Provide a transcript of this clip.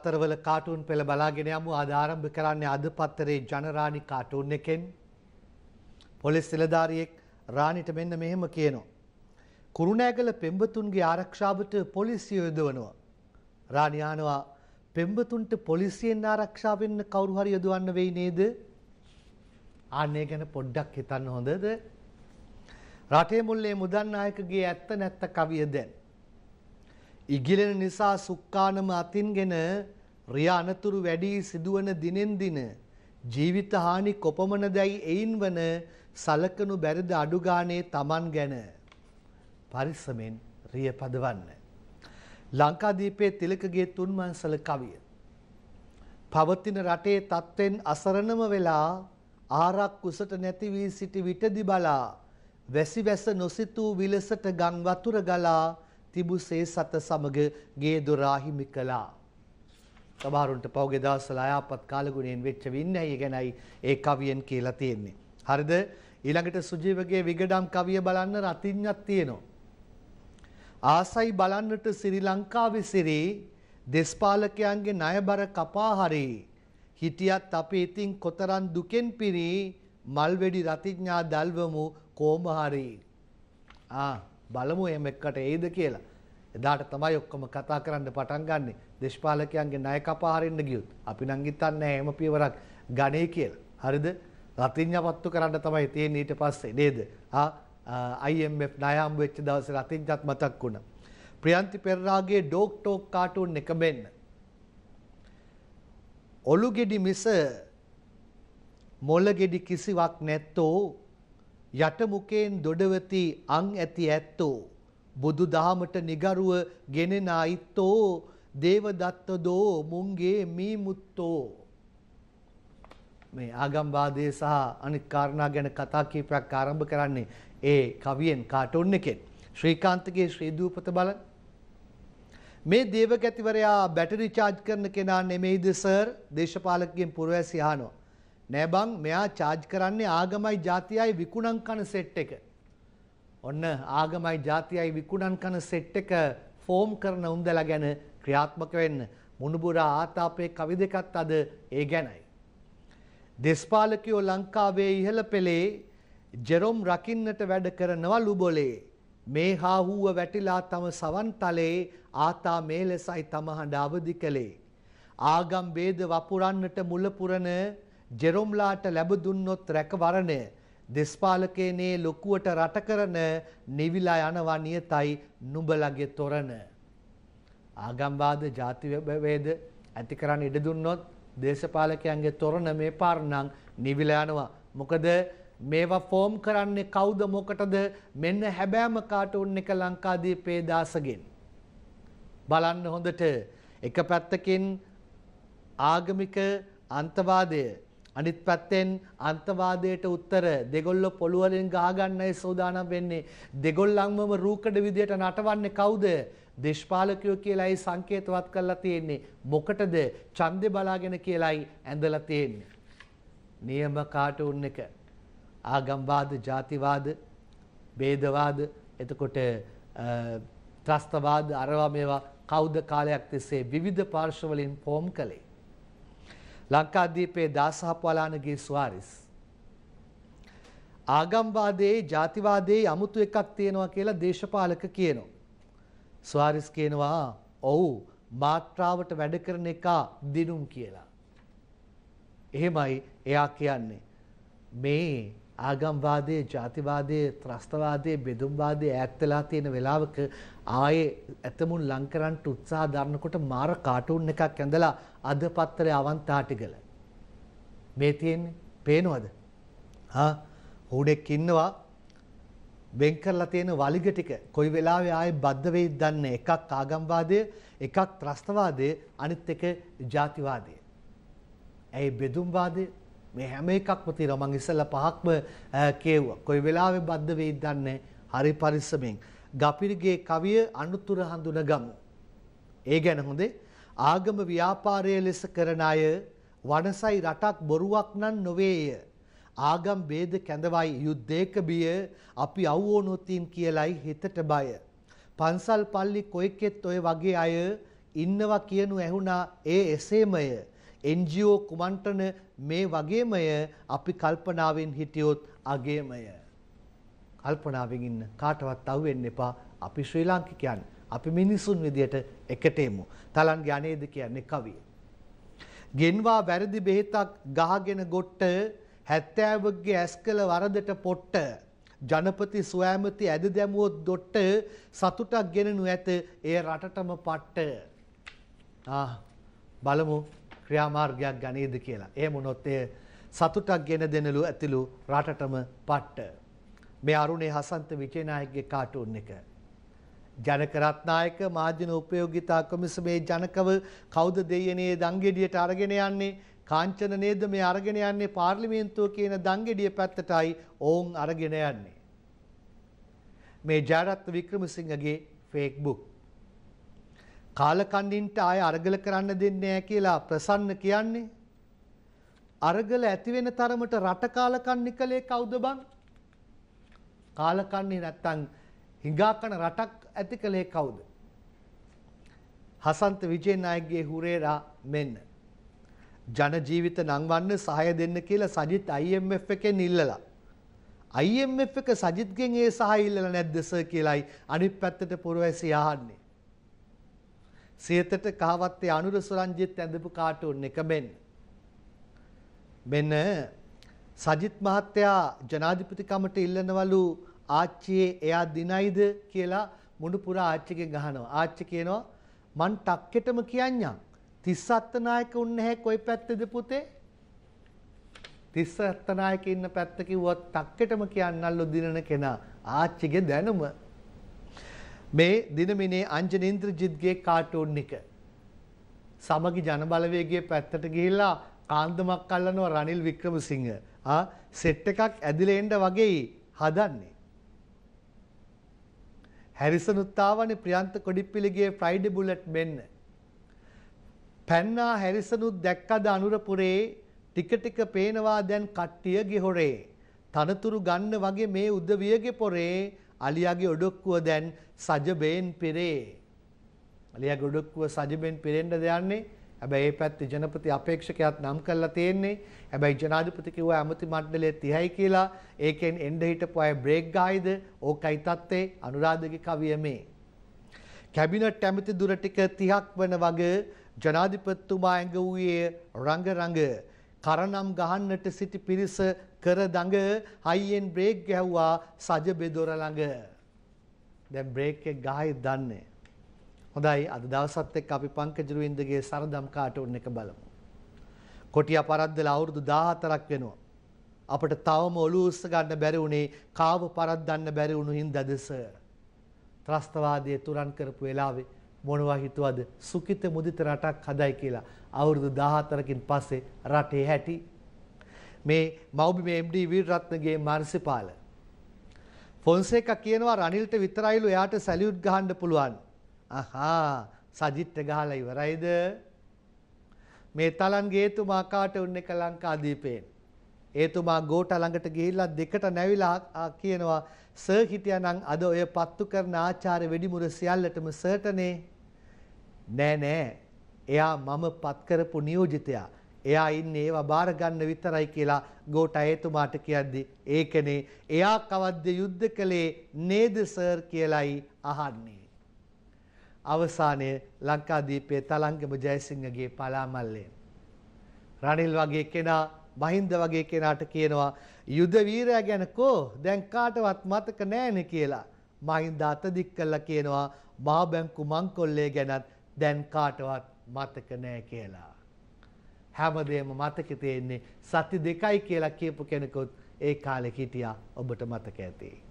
පත්තරවල cartoon පෙළ බලාගෙන යමු අද ආරම්භ කරන්නේ අද පත්තරේ ජනරාණි කාටුන් එකෙන් පොලිස් නිලධාරියෙක් රාණිට මෙන්න මෙහෙම කියනවා. කුරුණෑගල පෙම්බතුන්ගේ ආරක්ෂාවට පොලිසිය යොදවනවා. රාණි අහනවා පෙම්බතුන්ට පොලිසියෙන් ආරක්ෂා වෙන්න කවුරු හරි යොදවන්න වෙයි නේද? ආන්නේ ගැන පොඩ්ඩක් හිතන්න හොඳද? රටේ මුල්ලේ මුදන් නායකගේ ඇත්ත නැත්ත කවිය දැන් ඉගිලෙන නිසා සුක්කානම අතින්ගෙන රිය අනතුරු වැඩි සිදුවන දිනෙන් දින ජීවිත හානි කොපමණ දැයි එයින් වන සලකනු බැරිද අඩු ගානේ Taman ගැන පරිස්සමෙන් රිය පදවන්න. ලංකාදීපයේ තිලකගේ තුන්මන්සල කවිය. පවතින රටේ තත්ත්වෙන් අසරණම වෙලා ආරක් කුසට නැති වී සිටි විටදි බලා වැසි වැස නොසිතූ විලසට ගම් වතුර ගලා තිබුසේ සත සමග ගේ දොරා හිමි කළා. සමහරුන්ට පෞගේ දවස්වල අයාපත් කාලගුණයෙන් වෙච්ච වින්නැහිය ගැනයි ඒ කවියෙන් කියලා තියෙන්නේ. හරිද? ඊළඟට සුජීවගේ විගඩම් කවිය බලන්න රතිඤ්ඤක් තියෙනවා. ආසයි බලන්නට ශ්‍රී ලංකාවේ සිරි දෙස්පාලකයන්ගේ ණයබර කපා හරි හිටියත් අපි ඉතින් කොතරම් දුකෙන් පිරි මල්වැඩි රතිඥා දල්වමු කොහොම හරි ආ බලමු එහෙම එක්කට එයිද කියලා. එදාට තමයි ඔක්කොම කතා කරන්න පටන් ගන්නෙ. දේශපාලකයන්ගේ ණය කපා හරින්න ගියොත් අපි නම් හිතන්නේ එහෙම පියවරක් ගණේ කියලා. හරිද? රතිඤ්ඤපත්තු කරන්න තමයි තියෙන්නේ ඊට පස්සේ නේද? ආ IMF ණය හම්බ වෙච්ච දවසේ රතිඤ්ඤත් මතක් වුණා. ප්‍රියන්ති පෙරරාගේ ඩොග් ටෝක් කාටුන් එක මෙන්න. ඔලුගෙඩි මිස මොළගෙඩි කිසිවක් නැත්තෝ යටමුකයෙන් දොඩවති අං ඇති ඇත්තෝ. බුදු දහමට නිගරුව ගෙනෙන අයිත්තෝ දේවදත්තදෝ මුන්ගේ මීමුත්තෝ. මේ ආගම්වාදය සහ අනිත් කාරණා ගැන කතා කීපයක් ආරම්භ කරන්නේ ඒ කවියෙන් කාටුන් එකෙන්. ශ්‍රීකාන්තගේ ශ්‍රී දූපත බලන්න මේ දේවගැතිවරයා බැටරි චාර්ජ් කරන කෙනා නෙමෙයිද සර් දේශපාලකගෙන් පුරවැසි අහනවා. නෑ බං මෙයා චාර්ජ් කරන්නේ ආගමයි ජාතියයි විකුණන් කන සෙට් එක. ඔන්න ආගමයි ජාතියයි විකුණන් කන සෙට් එක ෆෝම් කරන උන්දලා ගැන ක්‍රියාත්මක වෙන්න මුණුබුරා ආතාපේ කවි දෙකත් අද ඒ ගැනයි. දෙස්පාලකයෝ ලංකාවේ ඉහළ පෙළේ ජෙරොම් රකින්නට වැඩ කරනවලු බොලේ මේ හාහුව වැටිලා තම සවන් තලේ ආතා මේ ලෙසයි තම හඬ අවදි කළේ ආගම් ભેද වපුරන්නට මුල පුරන ජෙරොම්ලාට ලැබ දුන්නොත් රැකවරණය දෙස්පාලකේනේ ලොකුවට රට කරන නිවිලා යනවා නියතයි නුඹලගේ තොරණ. ආගම්වාද ජාති වේද ඇති කරන්න ඉඩ දුන්නොත් දේශපාලකයන්ගේ තොරණ මේ පාරණම් නිවිලා යනවා. මොකද මේවා ෆෝම් කරන්නේ කවුද මොකටද? මෙන්න හැබෑම කාටුන් එක ලංකාදීපේ දාසගෙන්. බලන්න හොඳට. එක පැත්තකින් ආගමික අන්තවාදය. අනිත් පැත්තෙන් අන්තවාදයට උත්තර දෙගොල්ලෝ පොළුවලින් ගහගන්නයි සෝදානම් වෙන්නේ. දෙගොල්ලන්වම රූකඩ විදියට නටවන්නේ කවුද? දේශපාලකයෝ කියලායි සංකේතවත් කරලා තියෙන්නේ. මොකටද ඡන්දේ බලාගෙන කියලායි ඇඳලා තියෙන්නේ. නියම කාටුන් එක. ආගම්වාද ජාතිවාද ભેදවාද එතකොට ත්‍රස්තවාද අරවා මේවා කවුද කාලයක් තිස්සේ විවිධ පාර්ශ්ව වලින් ෆෝම් කළේ ලංකාදීපයේ දාසහප්වලානගේ ස්වාරිස්. ආගම්වාදයේ ජාතිවාදයේ අමුතු එකක් තියෙනවා කියලා දේශපාලක කියනවා. ස්වාරිස් කියනවා ඔව් මාත්‍රාවට වැඩ කරන එක දිනුම් කියලා. එහෙමයි එයා කියන්නේ. මේ ආගම්වාදයේ ජාතිවාදයේ ත්‍රස්තවාදයේ බෙදුම්වාදයේ ඈත් වෙලා තියෙන වෙලාවක ආයේ ඇතමුන් ලං කරන්න උත්සාහ දරනකොට මාර කාටුන් එකක් ඇඳලා අද පත්තරේ අවන්තාටිගල මේ තියෙන්නේ? පේනවද? හා හුඩෙක් ඉන්නවා. වෙන් කරලා තියෙන වලිග ටික. කොයි වෙලාවෙ ආයේ බද්ධ වෙයිද දන්නේ? එකක් ආගම්වාදය එකක් ත්‍රස්තවාදය අනිත් එක ජාතිවාදය. ඇයි බෙදුම්වාදය? මේ හැම එකක්ම තියෙනවා මං ඉස්සෙල්ලා පහක්ම කියුවා. කොයි වෙලාවෙ බද්ධ වෙයිද දන්නේ හරි පරිස්සමෙන්. ගපිරිගේ කවිය අනුතුර හඳුනගමු. ඒ ගැන හොඳේ ආගම ව්‍යාපාරය ලෙස කරන අය වනසයි රටක් බොරුවක් නම් නොවේය. ආගම් ભેද කැඳවයි යුද්ධයක බිය අපි අවුවනොතින් කියලයි හිතට බය. පන්සල් පල්ලි කොයිකෙත් ඔය වගේ අය ඉන්නවා කියනු ඇහුණා ඒ එසේමය NGO කුමන්ත්‍රණ මේ වගේමය අපි කල්පනාවෙන් හිටියොත් අගේමය. කල්පනාවෙන් ඉන්න. කාටවත් අවුෙන්න එපා. අපි ශ්‍රී ලාංකිකයන් අපි මිනිසුන් විදියට එකට එමු. තලන්ගේ අනේද කියන්නේ කවිය. ගෙන්වා වැරදි බෙහෙතක් ගහගෙන ගොට්ට හැත්තෑවගේ ඇස් කළ වරදට පොට්ට ජනපති සොෑමති ඇද දැමුවොත් දොට්ට සතුටක් ගෙනනු ඇත ඒ රටටම පට්ට. බලමු. ක්‍රියාමාර්ගයක් ගනීද කියලා. ඒ මොනොත් එය සතුටක් ගෙන දෙනලු ඇතිලු රටටම පට්ට. මේ අරුණේ හසන්ත විජේනායකගේ කාටුන් එක. ජනක රත්නායක මාධ්‍යන උපයෝගිතා කොමිසමේ ජනකව කවුද දෙයනේ දංගෙඩියට අරගෙන යන්නේ කාංචන නේද මේ අරගෙන යන්නේ පාර්ලිමේන්තුව කියන දංගෙඩිය පැත්තටයි ඔවුන් අරගෙන යන්නේ. මේ ජයරත්න වික්‍රමසිංහගේ ෆේක්බුක්. කාලකණ්ඩින්ට ආය අරගල කරන්න දෙන්නේ නැහැ කියලා ප්‍රසන්න කියන්නේ. අරගල ඇති වෙන තරමට රට කාලකන්ණි කලේ කවුද බං? කාලකන්ණි නැත්තම් හිඟාකන රටක් ඇති කලේ කවුද? හසන්ත විජේනායකගේ හුරේරා මෙන්න ජන ජීවිත නංවන්න සහය දෙන්න කියලා සජිත් IMF එකෙන් ඉල්ලලා. IMF එක සජිත්ගෙන් ඒ සහය ඉල්ලලා නැද්ද සර් කියලායි අනිත් පැත්තට පුරවැසි අහන්නේ. සියතට කහවත්තේ අනුර සුරංජිත් ඇඳපු කාටුන් එක මෙන්න. මෙන්න සජිත් මහත්තයා ජනාධිපතිකමට ඉල්ලනවලු ආච්චියේ එයා දිනයිද කියලා මුණු පුරා ආච්චිගෙන් අහනවා. ආච්චි කියනවා මං ටක්කෙටම කියන්නම්. තිස්ස අත්තනායක උන්නේ නැහැ කොයි පැත්තේද පුතේ? තිස්ස අත්තනායක ඉන්න පැත්ත කිව්වොත් ටක්කෙටම කියන්නල්ලු දිනන කෙනා. ආච්චිගේ දැනුම. මේ දිනමිනේ අංජනේන්ද්‍රජිත්ගේ කාටුන් එක. සමගි ජනබලවේගයේ පැත්තට ගිහිල්ලා කාන්දමක් අල්ලනවා රනිල් වික්‍රමසිංහ. ආ සෙට් එකක් ඇදිලා එන්න වගේ හදන්නේ. හැරිසන් උත්තාවනේ ප්‍රියන්ත කොඩිප්පිලිගේ ෆ්‍රයිඩේ බුලට් මෙන්න. පැන්නා හැරිසනුත් දැක්කද අනුරපුරේ ටික ටික පේනවා දැන් කට්ටියගේ හොරේ. තනතුරු ගන්න වගේ මේ උදවියගේ පොරේ අලියාගේ ඔඩොක්කුව දැන් සජබෙන් පිරේ. අලියාගේ ඔඩොක්කුව සජබෙන් පිරෙන්න දෙන්නේ හැබැයි ඒ පැත්තේ ජනපති අපේක්ෂකයාත් නම් කරලා තියෙන්නේ. හැබැයි ජනාධිපති කිව්වා ඇමති මණ්ඩලය 30යි කියලා. ඒකෙන් එන්න හිටපු අය බ්‍රේක් ගායිද? ඕකයි තත්ත්වේ අනුරාධගේ කවිය මේ. කැබිනට් ඇමති දුර ටික 30ක් වන වගේ ජනාධිපතිතුමා ඇඟ වූයේ රංග රංග කරනම් ගහන්නට සිටි පිරිස කර දඟ හයියෙන් බ්‍රේක් ගැහුවා සජ බෙදොර ළඟ. දැන් බ්‍රේක් එක ගහයි දන්නේ. හොඳයි අද දවසත් එක්ක අපි පංකජ රුවින්දගේ සරදම් කාටුන් එක බලමු. කොටියා පරද්දලා අවුරුදු 14ක් වෙනවා. අපිට තවම ඔලුව උස්ස ගන්න බැරි වුණේ කාව පරද්දන්න බැරි වුණු හින්දාද සර්. ත්‍රස්තවාදයේ තුරන් කරපු වෙලාවේ මොනවා හිතුවද සුකිත මුදිත රටක් හදයි කියලා අවුරුදු 14කින් පස්සේ රටේ හැටි මේ මව්බිම MD වීරරත්නගේ මාර්සිපාල ෆොන්සේකා කියනවා රනිල්ට විතරයිලු එයාට සැලියුට් ගහන්න පුළුවන්. අහා සජිත්ට ගහලා ඉවරයිද? මේ තලන්ගේ එතුමා කාට උන්නේ එක ලංකාදීපේන ඒතුමා ගෝට ළඟට ගිහිල්ලා දෙකට නැවිලා කියනවා සර් හිටියානම් අද ඔය පත්තු කරන ආචාර්ය වෙඩිමුර සියල්ලටම සර්ටනේ. නෑ නෑ. එයා මම පත් කරපු නියෝජිතයා. එයා ඉන්නේ ඒවා බාර ගන්න විතරයි කියලා ගෝට ඒතුමාට කියද්දි ඒකනේ එයා කවද්ද යුද්ධ කළේ නේද සර් කියලයි අහන්නේ අවසානයේ ලංකාදීපයේ තලංගම ජයසිංහගේ පලාමල්ලෙන් රනිල් වගේ කෙනා මහින්ද වගේ කෙනාට කියනවා යුද වීරයා ගැන කෝ දැන් කාටවත් මතක නැහැනේ කියලා. මහින්ද අත දික් කළා කියනවා මහා බැංකු මංකොල්ලේ ගැනත් දැන් කාටවත් මතක නැහැ කියලා. හැමදේම මතකෙ තියෙන්නේ සති දෙකයි කියලා කියපු කෙනෙකුත් ඒ කාලේ හිටියා ඔබට මතක ඇති.